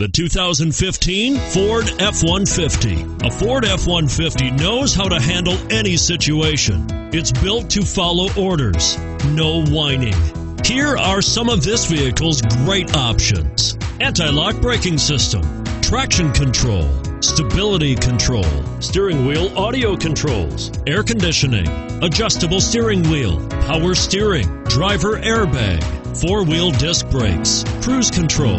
The 2015 Ford F-150. A Ford F-150 knows how to handle any situation. It's built to follow orders, no whining. Here are some of this vehicle's great options. Anti-lock braking system, traction control, stability control, steering wheel audio controls, air conditioning, adjustable steering wheel, power steering, driver airbag, four-wheel disc brakes, cruise control.